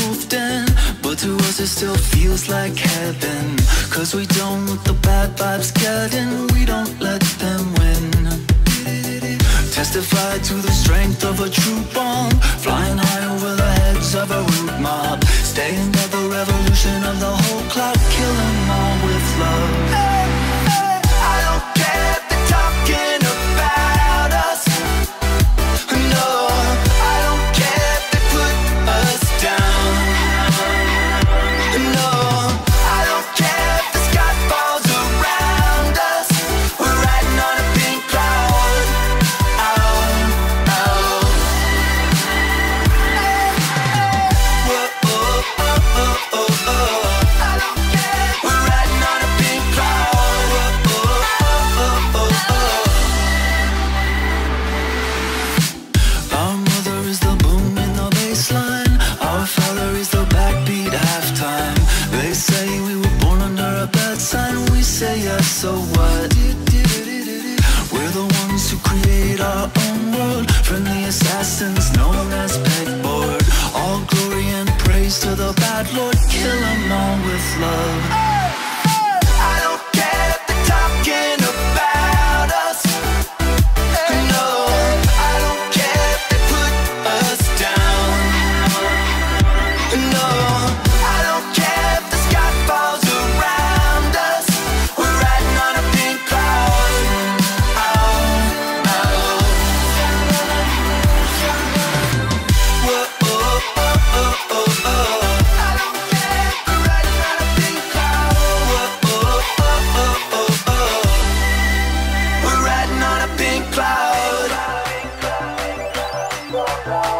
moved But to us it still feels like heaven. Cause we don't let the bad vibes get in We don't let them win. Testify to the strength of a true bomb Flying high over the heads of a root mob. Staying at the revolution of the whole clock Killing the ones who create our own world. Friendly assassins known as pegboard. All glory and praise to the bad Lord. Kill 'em all with love. Bye.